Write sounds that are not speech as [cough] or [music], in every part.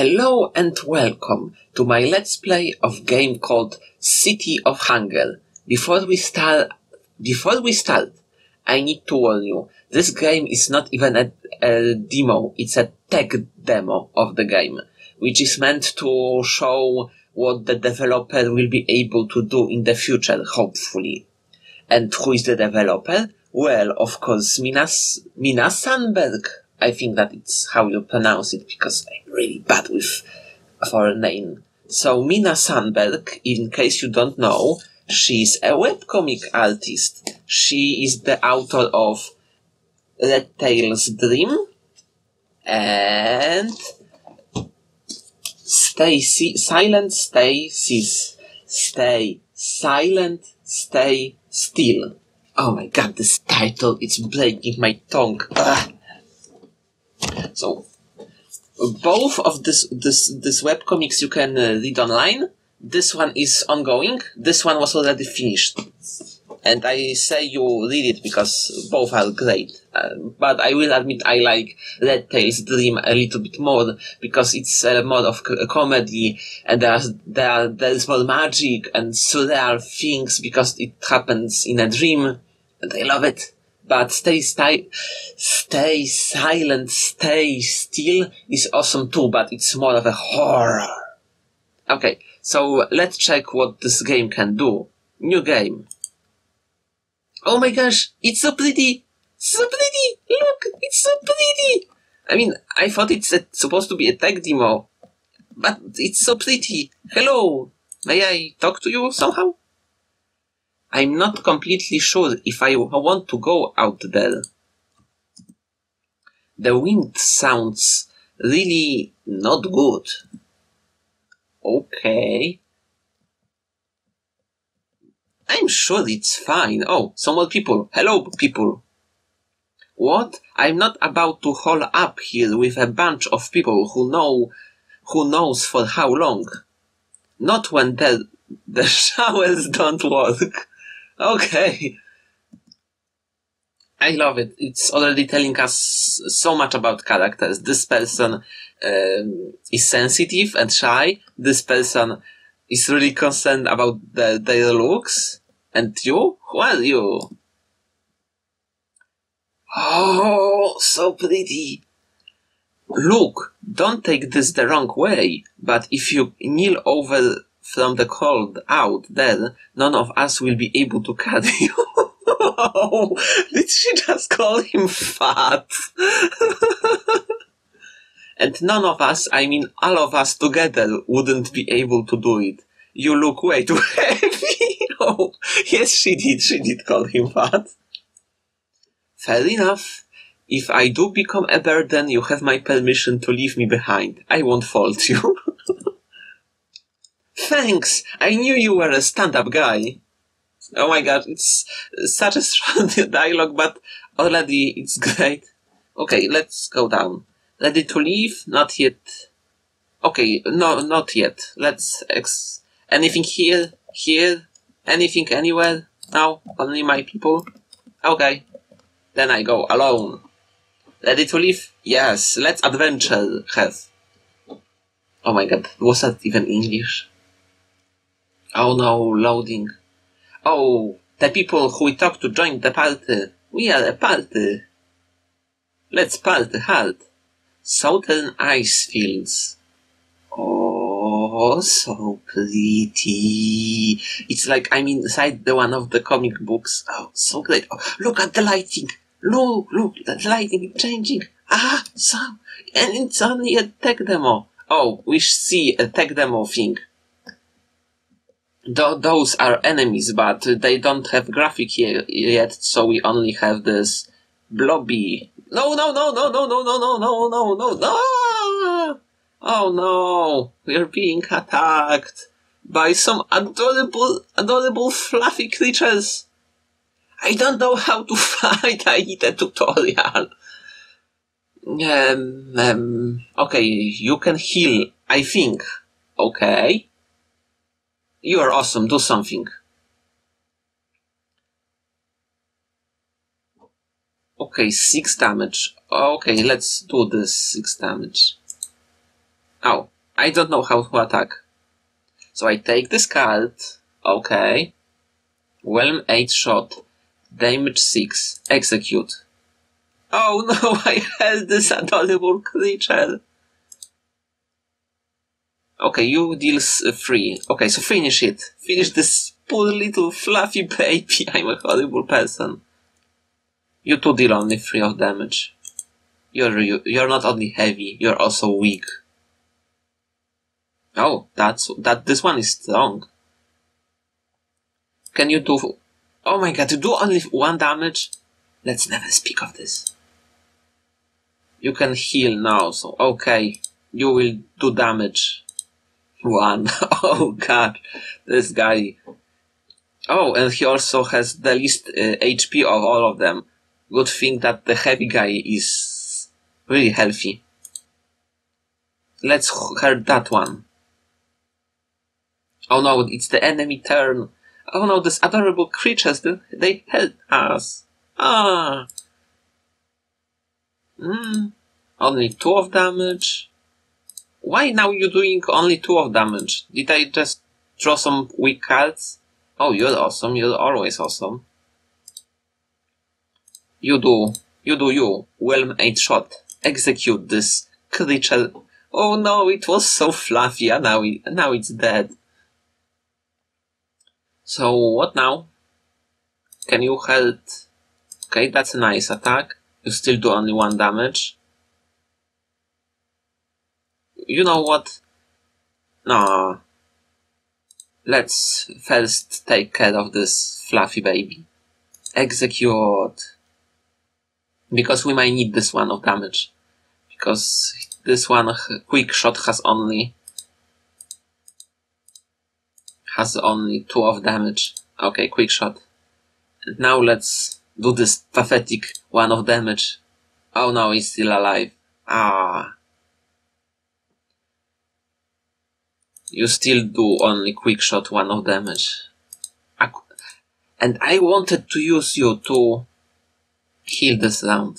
Hello and welcome to my let's play of game called City of Hunger. Before we start, before we start, I need to warn you, this game is not even a, a demo, it's a tech demo of the game, which is meant to show what the developer will be able to do in the future, hopefully. And who is the developer? Well, of course, Minas, Minna Sundberg. I think that it's how you pronounce it because I'm really bad with a foreign name. So Minna Sundberg, in case you don't know, she's a webcomic artist. She is the author of Redtail's Dream and Stay si- Silent Stay Sis. Stay Silent Stay Still. Oh my god, this title, it's breaking my tongue. Ugh. So, both of this, this, this webcomics you can uh, read online. This one is ongoing. This one was already finished. And I say you read it because both are great. Uh, but I will admit I like Redtail's Dream a little bit more because it's uh, more of comedy and there's, there, there's more magic and surreal things because it happens in a dream and I love it. But stay, stay, stay silent, stay still is awesome too, but it's more of a horror. Okay, so let's check what this game can do. New game. Oh my gosh, it's so pretty! So pretty! Look, it's so pretty! I mean, I thought it's a, supposed to be a tech demo, but it's so pretty. Hello, may I talk to you somehow? I'm not completely sure if I want to go out there. The wind sounds really not good. Okay. I'm sure it's fine. Oh, some more people. Hello, people. What? I'm not about to hole up here with a bunch of people who know, who knows for how long. Not when the, [laughs] the showers don't work. Okay. I love it. It's already telling us so much about characters. This person um, is sensitive and shy. This person is really concerned about the, their looks. And you? Who are you? Oh, so pretty. Look, don't take this the wrong way, but if you kneel over from the cold out there, none of us will be able to carry [laughs] you. Did she just call him fat? [laughs] and none of us, I mean all of us together, wouldn't be able to do it. You look way too [laughs] heavy. oh, yes, she did. She did call him fat. Fair enough. If I do become a burden, you have my permission to leave me behind. I won't fault you. Thanks! I knew you were a stand-up guy. Oh my god, it's such a strong [laughs] dialogue, but already it's great. Okay, let's go down. Ready to leave? Not yet. Okay, no, not yet. Let's ex- anything here? Here? Anything anywhere? No? Only my people? Okay. Then I go alone. Ready to leave? Yes, let's adventure have. Oh my god, was that even English? Oh no, loading. Oh, the people who we talked to joined the party. We are a party. Let's party hard. Southern ice fields. Oh, so pretty. It's like I'm inside the one of the comic books. Oh, so great. Oh, look at the lighting. Look, look, the lighting changing. Ah, so, and it's only a tech demo. Oh, we see a tech demo thing. Th- those are enemies, but they don't have graphic ye- yet, so we only have this blobby. No, no, no, no, no, no, no, no, no, no, no, no! Oh no, we're being attacked by some adorable, adorable fluffy creatures. I don't know how to fight. I need a tutorial. Um, um, okay, you can heal, I think. Okay. You are awesome. Do something. Okay, six damage. Okay, let's do this six damage. Oh, I don't know how to attack. So I take this card. Okay. well-aimed shot. Damage 6. Execute. Oh [laughs] no, I held this adorable creature. Okay, you deal three. Uh, okay, so finish it. Finish this poor little fluffy [laughs] baby. I'm a horrible person. You two deal only three of damage. You're you're not only heavy, you're also weak. Oh, that's that. This one is strong. Can you do? Oh my god, to do only one damage? Let's never speak of this. You can heal now, so okay, you will do damage. One. [laughs] Oh god, this guy. Oh, and he also has the least uh, HP of all of them. Good thing that the heavy guy is really healthy. Let's hurt that one. Oh no, it's the enemy turn. Oh no, these adorable creatures, they help us. Ah. Hmm. Only two of damage. Why now you're doing only two of damage? Did I just draw some weak cards? Oh, you're awesome. You're always awesome. You do. You do you. well-aimed shot. Execute this creature. Oh no, it was so fluffy and now, it, now it's dead. So what now? Can you help? Okay, that's a nice attack. You still do only one damage. You know what? No. Let's first take care of this fluffy baby. Execute. Because we might need this one of damage. Because this one quick shot has only has only 2 of damage. Okay, quick shot. And now let's do this pathetic 1 of damage. Oh no, he's still alive. Ah. You still do only quick shot 1 of damage. And I wanted to use you to heal this round.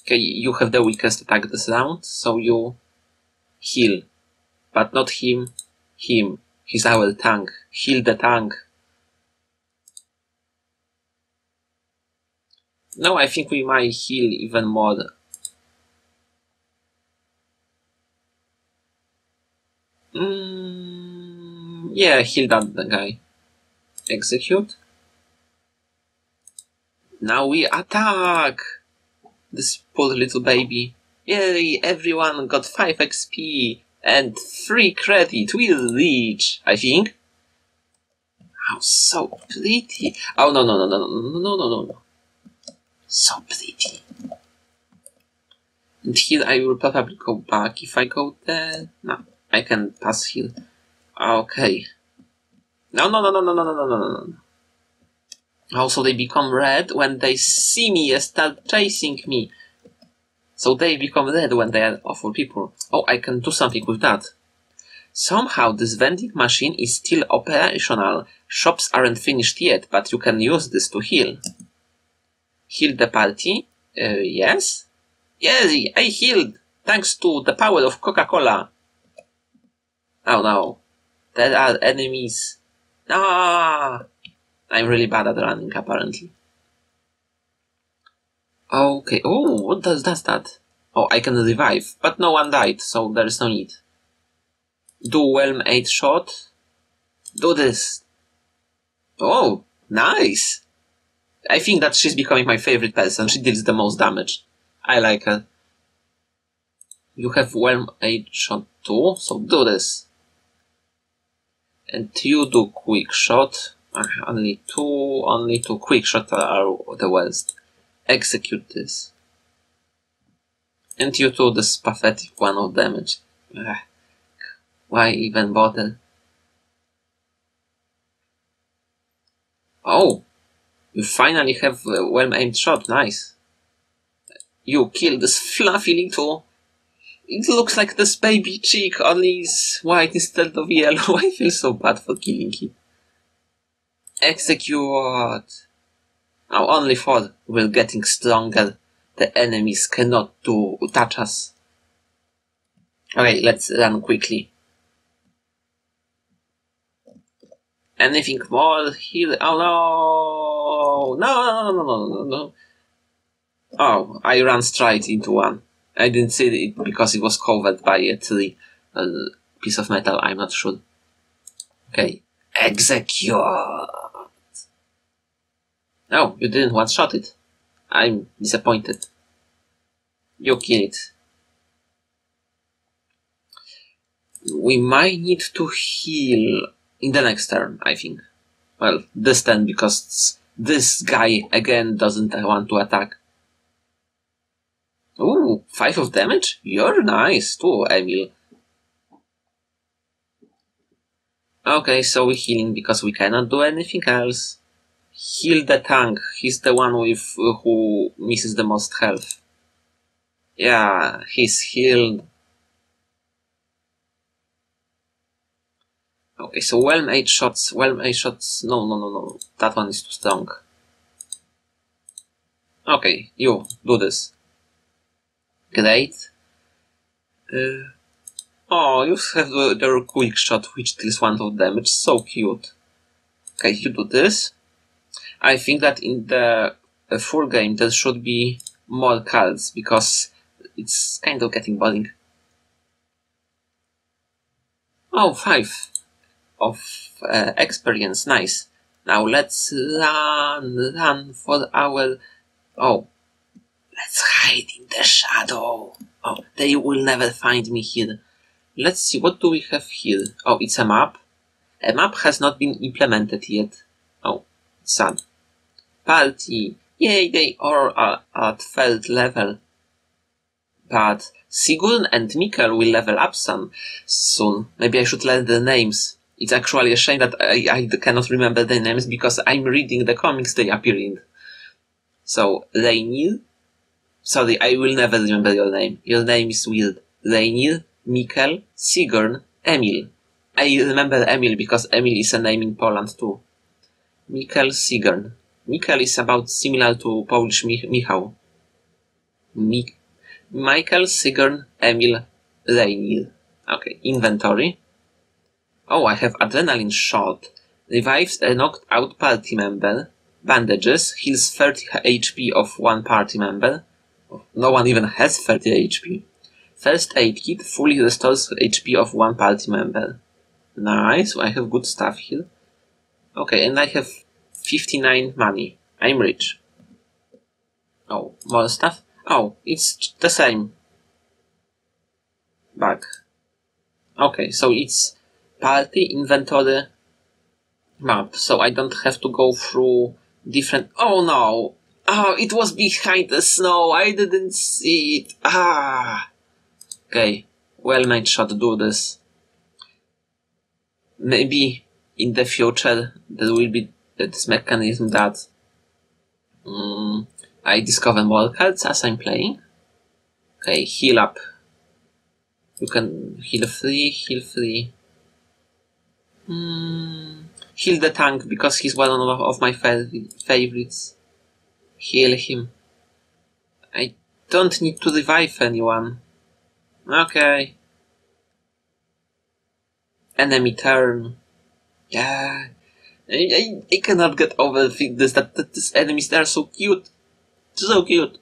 Okay, you have the weakest attack this round, so you heal but not him, him. He's our tank. Heal the tank. No, I think we might heal even more. Mm, yeah, heal that guy. Execute. Now we attack! This poor little baby. Yay, everyone got 5 XP! and free credit will reach, I think. Oh, so pretty. Oh, no, no, no, no, no, no, no, no, no. So pretty. And here I will probably go back if I go there. No, I can pass here. Okay. No, no, no, no, no, no, no, no, no, no. Also, they become red when they see me and start chasing me. So they become red when they are awful people. Oh, I can do something with that. Somehow this vending machine is still operational. Shops aren't finished yet, but you can use this to heal. Heal the party? Uh, yes? Yes, I healed, thanks to the power of Coca-Cola. Oh no. There are enemies. Ah! I'm really bad at running, apparently. Okay. Oh, what does does that? Oh, I can revive, but no one died, so there is no need. Do well-aimed shot. Do this. Oh, nice! I think that she's becoming my favorite person. She deals the most damage. I like her. You have Whelm 8 shot too, so do this. And you do quick shot. Only two, only two quick shot are the worst execute this. And you do this pathetic one of damage. Ugh. Why even bother? Oh! You finally have a well-aimed shot, nice. You kill this [laughs] fluffy little... It looks like this baby chick, only is white instead of yellow. [laughs] I feel so bad for killing him. Execute! Now only for we're getting stronger. The enemies cannot do touch us. Okay, let's run quickly. Anything more here? Oh no! No, no, no, no, no, no. Oh, I ran straight into one. I didn't see it because it was covered by a tree, a piece of metal, I'm not sure. Okay. Execute! Oh, you didn't one shot it. I'm disappointed. You kill it. We might need to heal in the next turn, I think. Well, this turn because this guy again doesn't want to attack. Ooh, five of damage? You're nice too, Emil. Okay, so we're healing because we cannot do anything else. Heal the tank. He's the one with uh, who misses the most health. Yeah, he's healed. Okay, so well-aimed shots. well-aimed shots. No, no, no, no. That one is too strong. Okay, you, do this. Great. Uh, oh, you have the, quick shot which deals one of damage. So cute. Okay, you do this. I think that in the uh, full game there should be more cards because it's kind of getting boring. Oh, five of uh, experience. Nice. Now let's run, run for our. Oh, let's hide in the shadow. Oh, they will never find me here. Let's see, what do we have here? Oh, it's a map. A map has not been implemented yet. Oh, sad. Party. Yay, they are uh, at third level. But Sigurd and Mikkel will level up some soon. Maybe I should learn the names. It's actually a shame that I, I cannot remember the names because I'm reading the comics they appear in. So, Reynir. Sorry, I will never remember your name. Your name is weird. Reynir, Mikkel, Sigurd, Emil. I remember Emil because Emil is a name in Poland too. Mikkel Sigurd. Mikkel is about similar to Polish Mich- Michał. Mik- Michael, Sigurd, Emil, Reynir. Okay, inventory. Oh, I have adrenaline shot. Revives a knocked out party member. Bandages. Heals 30 HP of one party member. No one even has 30 HP. First aid kit fully restores HP of one party member. Nice, I have good stuff here. Okay, and I have 59 money. I'm rich. Oh, more stuff? Oh, it's the same. Back. Okay, so it's party inventory map, so I don't have to go through different. Oh no! Oh, it was behind the snow. I didn't see it. Ah. Okay, well-aimed shot. Do this. Maybe in the future there will be this mechanism that um, I discover more cards as I'm playing. Okay, heal up. You can heal free, heal free. Mm, heal the tank because he's one of my favorites. Heal him. I don't need to revive anyone. Okay. Enemy turn. Yeah. I, I, I cannot get over this that, that these enemies they are so cute. So cute.